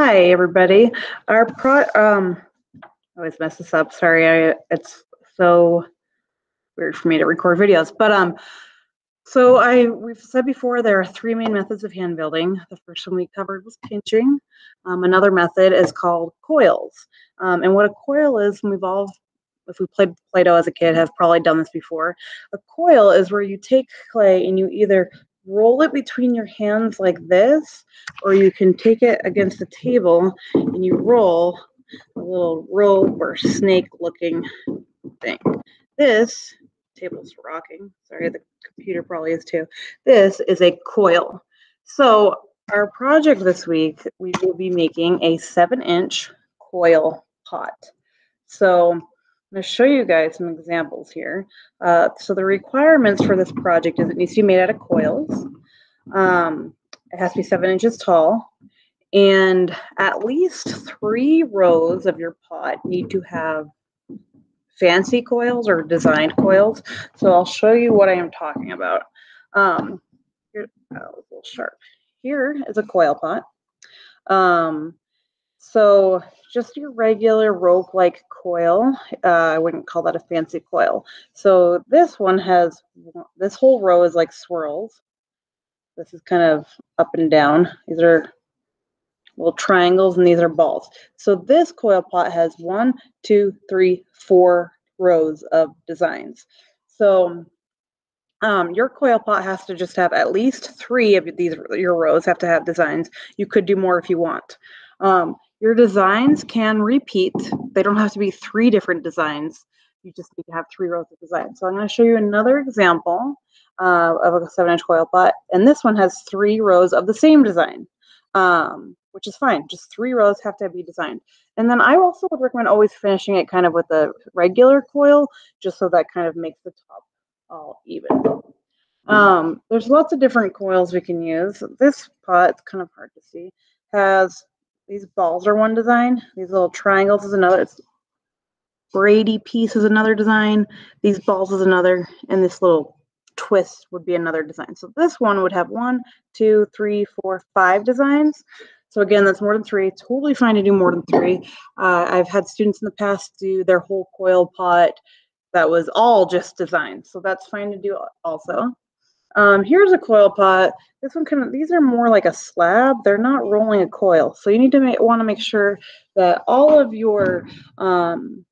Hi, everybody. Our pro, um, I always mess this up. Sorry, I, it's so weird for me to record videos. But um, so I we've said before there are three main methods of hand building. The first one we covered was pinching. Um, another method is called coils. Um, and what a coil is, we've all, if we played Play-Doh as a kid, have probably done this before. A coil is where you take clay and you either roll it between your hands like this, or you can take it against the table and you roll a little rope or snake looking thing. This table's rocking. Sorry, the computer probably is too. This is a coil. So our project this week, we will be making a seven inch coil pot. So I'm going to show you guys some examples here. Uh, so the requirements for this project is it needs to be made out of coils. Um, it has to be seven inches tall. And at least three rows of your pot need to have fancy coils or designed coils. So I'll show you what I am talking about. Um, here, oh, a little sharp. Here is a coil pot. Um, so just your regular rope-like coil. Uh, I wouldn't call that a fancy coil. So this one has, this whole row is like swirls. This is kind of up and down. These are little triangles and these are balls. So this coil pot has one, two, three, four rows of designs. So um, your coil pot has to just have at least three of these, your rows have to have designs. You could do more if you want. Um, your designs can repeat. They don't have to be three different designs. You just need to have three rows of designs. So I'm going to show you another example uh, of a seven inch coil pot. And this one has three rows of the same design, um, which is fine. Just three rows have to be designed. And then I also would recommend always finishing it kind of with a regular coil, just so that kind of makes the top all even. Um, there's lots of different coils we can use. This pot, it's kind of hard to see, has these balls are one design. These little triangles is another. It's Brady piece is another design. These balls is another. And this little twist would be another design. So this one would have one, two, three, four, five designs. So again, that's more than three. Totally fine to do more than three. Uh, I've had students in the past do their whole coil pot that was all just design. So that's fine to do also. Um, here's a coil pot. This one kind of, these are more like a slab. They're not rolling a coil. So you need to want to make sure that all of your, um,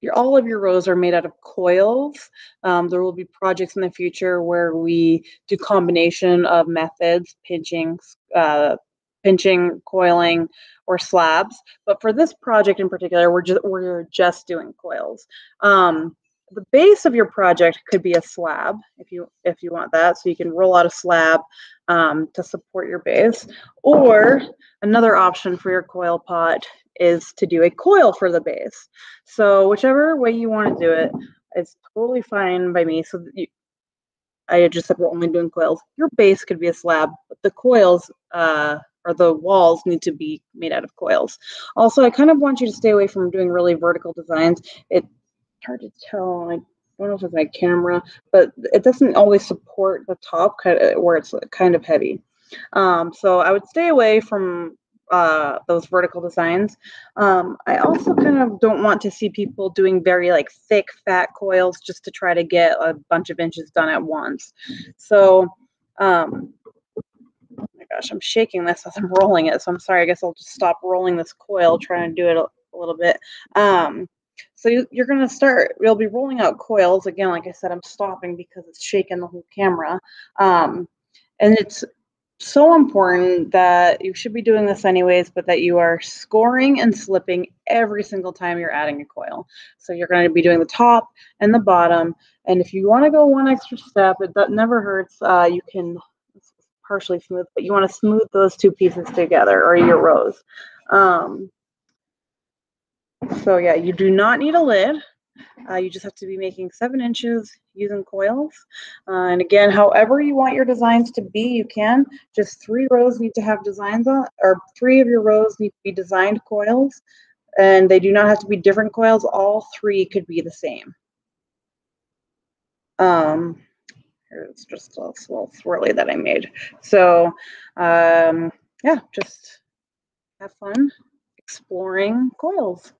your, all of your rows are made out of coils. Um, there will be projects in the future where we do combination of methods, pinching, uh, pinching, coiling, or slabs. But for this project in particular, we're just we're just doing coils. Um, the base of your project could be a slab if you if you want that so you can roll out a slab um, to support your base. Or another option for your coil pot is to do a coil for the base. So whichever way you want to do it it's totally fine by me so you, i just said we're only doing coils. Your base could be a slab but the coils uh, or the walls need to be made out of coils. Also i kind of want you to stay away from doing really vertical designs. It hard to tell. I don't know if it's my camera, but it doesn't always support the top kind where it's kind of heavy. Um, so I would stay away from uh, those vertical designs. Um, I also kind of don't want to see people doing very like thick, fat coils just to try to get a bunch of inches done at once. So, um, oh my gosh, I'm shaking this as I'm rolling it. So I'm sorry. I guess I'll just stop rolling this coil, trying to do it a, a little bit. Um, so you, are going to start, you'll be rolling out coils. Again, like I said, I'm stopping because it's shaking the whole camera. Um, and it's so important that you should be doing this anyways, but that you are scoring and slipping every single time you're adding a coil. So you're going to be doing the top and the bottom. And if you want to go one extra step, it that never hurts. Uh, you can partially smooth, but you want to smooth those two pieces together or your rows. Um, so yeah, you do not need a lid. Uh, you just have to be making seven inches using coils. Uh, and again, however you want your designs to be, you can. Just three rows need to have designs on, or three of your rows need to be designed coils. And they do not have to be different coils. All three could be the same. Um, here's just a little swirly that I made. So um, yeah, just have fun exploring coils.